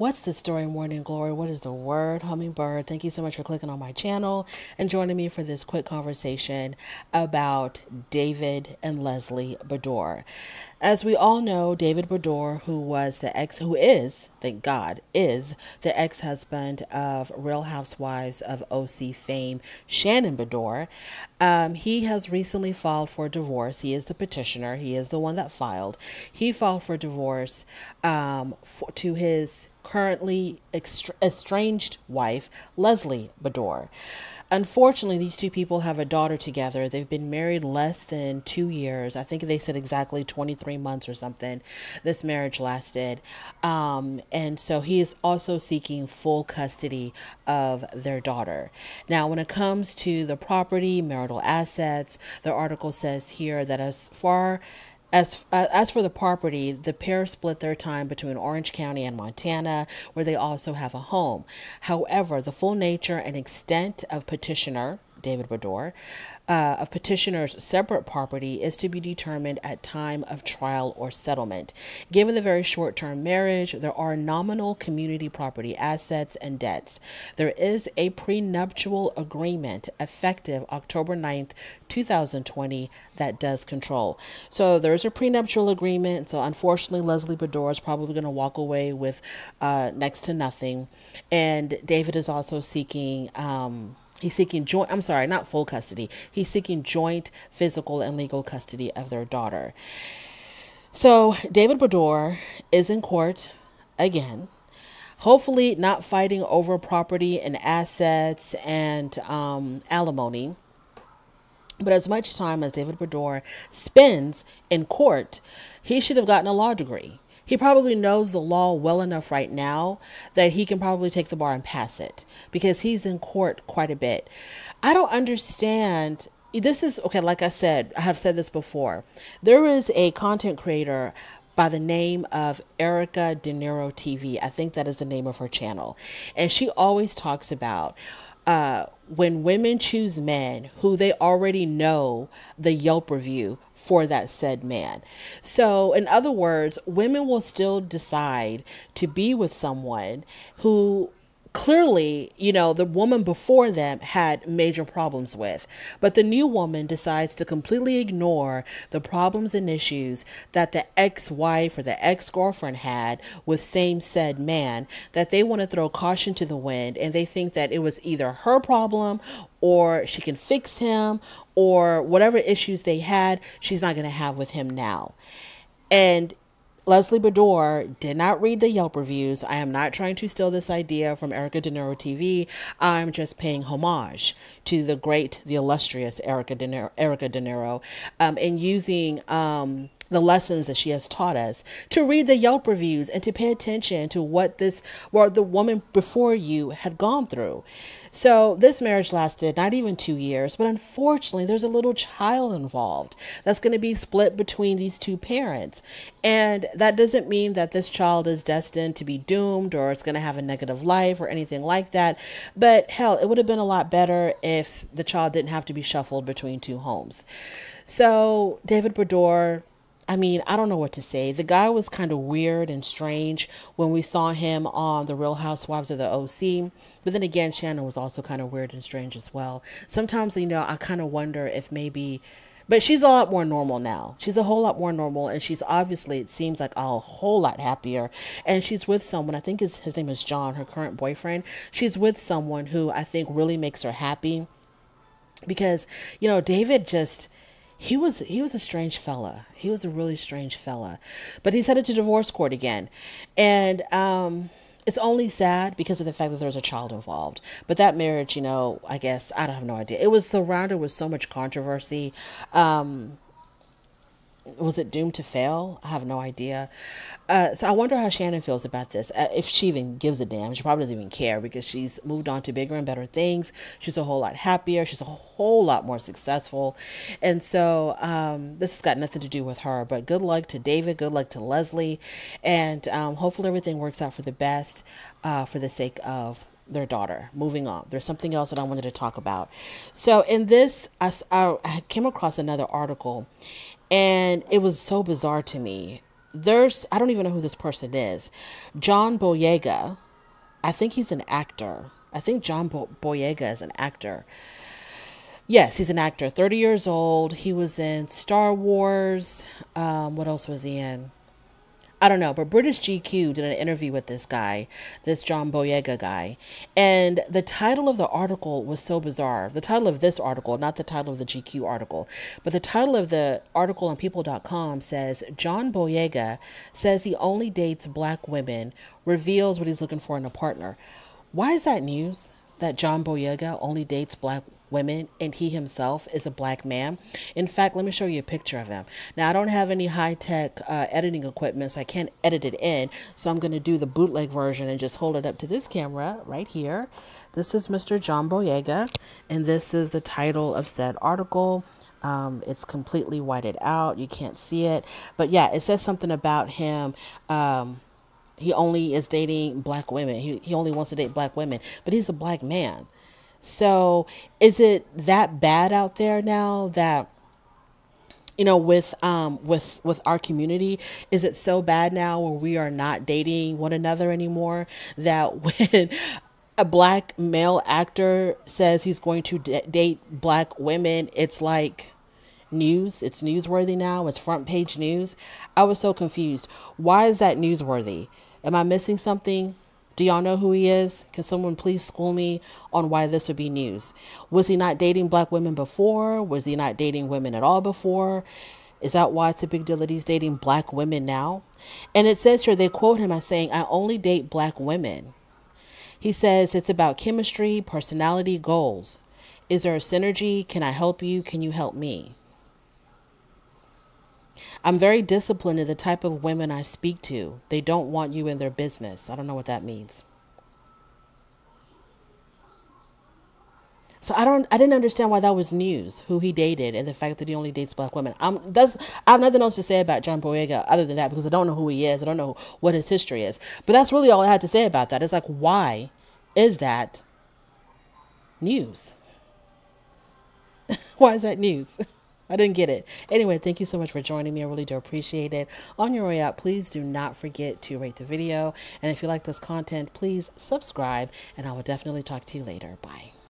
What's the story, Morning Glory? What is the word, Hummingbird? Thank you so much for clicking on my channel and joining me for this quick conversation about David and Leslie Beador. As we all know, David Beador, who was the ex, who is, thank God, is the ex-husband of Real Housewives of OC fame, Shannon Beador. Um, he has recently filed for divorce. He is the petitioner. He is the one that filed. He filed for divorce um, for, to his currently estranged wife, Leslie Beador. Unfortunately, these two people have a daughter together. They've been married less than two years. I think they said exactly 23 months or something this marriage lasted. Um, and so he is also seeking full custody of their daughter. Now, when it comes to the property, marital assets, the article says here that as far as, uh, as for the property, the pair split their time between Orange County and Montana, where they also have a home. However, the full nature and extent of petitioner, David Beador, uh, of petitioner's separate property is to be determined at time of trial or settlement. Given the very short term marriage, there are nominal community property assets and debts. There is a prenuptial agreement effective October 9th, 2020, that does control. So there's a prenuptial agreement. So unfortunately, Leslie Beador is probably going to walk away with uh, next to nothing. And David is also seeking. Um, He's seeking joint, I'm sorry, not full custody. He's seeking joint physical and legal custody of their daughter. So David Beador is in court again, hopefully not fighting over property and assets and um, alimony. But as much time as David Beador spends in court, he should have gotten a law degree. He probably knows the law well enough right now that he can probably take the bar and pass it because he's in court quite a bit. I don't understand. This is okay, like I said, I have said this before. There is a content creator by the name of Erica De Niro TV. I think that is the name of her channel. And she always talks about uh, when women choose men who they already know the Yelp review for that said man. So, in other words, women will still decide to be with someone who clearly, you know, the woman before them had major problems with. But the new woman decides to completely ignore the problems and issues that the ex wife or the ex girlfriend had with same said man, that they want to throw caution to the wind and they think that it was either her problem or she can fix him or whatever issues they had, she's not going to have with him now. And Leslie Beador did not read the Yelp reviews. I am not trying to steal this idea from Erica De Niro TV. I'm just paying homage to the great, the illustrious Erica De Niro, Erica De Niro um, and using um, the lessons that she has taught us, to read the Yelp reviews and to pay attention to what this, or the woman before you had gone through. So this marriage lasted not even two years, but unfortunately, there's a little child involved that's going to be split between these two parents. And that doesn't mean that this child is destined to be doomed or it's going to have a negative life or anything like that. But hell, it would have been a lot better if the child didn't have to be shuffled between two homes. So David Beador I mean, I don't know what to say. The guy was kind of weird and strange when we saw him on The Real Housewives of the OC. But then again, Shannon was also kind of weird and strange as well. Sometimes, you know, I kind of wonder if maybe. But she's a lot more normal now. She's a whole lot more normal, and she's obviously, it seems like a whole lot happier. And she's with someone, I think his, his name is John, her current boyfriend. She's with someone who I think really makes her happy. Because, you know, David just he was he was a strange fella. He was a really strange fella, but he's headed to divorce court again, and um, it's only sad because of the fact that there's a child involved. But that marriage, you know, I guess I don't have no idea. It was surrounded with so much controversy. Um, was it doomed to fail? I have no idea. Uh, so I wonder how Shannon feels about this. Uh, if she even gives a damn, she probably doesn't even care because she's moved on to bigger and better things. She's a whole lot happier. She's a whole lot more successful, and so um, this has got nothing to do with her. But good luck to David. Good luck to Leslie, and um, hopefully everything works out for the best uh, for the sake of their daughter. Moving on. There's something else that I wanted to talk about. So in this, I, I came across another article and it was so bizarre to me. there's I don't even know who this person is. John Boyega. I think he's an actor. I think John Bo- Boyega is an actor. Yes, he's an actor. 30 years old. He was in Star Wars. Um, what else was he in? I don't know, but British GQ did an interview with this guy, this John Boyega guy. And the title of the article was so bizarre. The title of this article, not the title of the GQ article, but the title of the article on people.com says John Boyega says he only dates black women, reveals what he's looking for in a partner. Why is that news? That John Boyega only dates black women and he himself is a black man. In fact, let me show you a picture of him. Now, I don't have any high tech uh, editing equipment, so I can't edit it in. So I'm going to do the bootleg version and just hold it up to this camera right here. This is Mr. John Boyega, and this is the title of said article. Um, it's completely whited out. You can't see it. But yeah, it says something about him. Um, he only is dating black women. He, he only wants to date black women, but he's a black man. So is it that bad out there now that you know with um with with our community is it so bad now where we are not dating one another anymore that when a black male actor says he's going to date black women it's like news it's newsworthy now it's front page news? I was so confused. Why is that newsworthy? Am i missing something do y'all know who he is? Can someone please school me on why this would be news? Was he not dating black women before? Was he not dating women at all before? Is that why it's a big deal that he's dating black women now? And it says here, they quote him as saying, I only date black women. He says it's about chemistry, personality, goals. Is there a synergy? Can I help you? Can you help me? I'm very disciplined in the type of women I speak to. They don't want you in their business. I don't know what that means. So I don't I didn't understand why that was news, who he dated and the fact that he only dates black women. I'm that's I have nothing else to say about John Boyega other than that because I don't know who he is. I don't know what his history is. But that's really all I had to say about that. It's like why is that news? why is that news? I didn't get it. Anyway, thank you so much for joining me. I really do appreciate it. On your way out, please do not forget to rate the video. And if you like this content, please subscribe. And I will definitely talk to you later. Bye.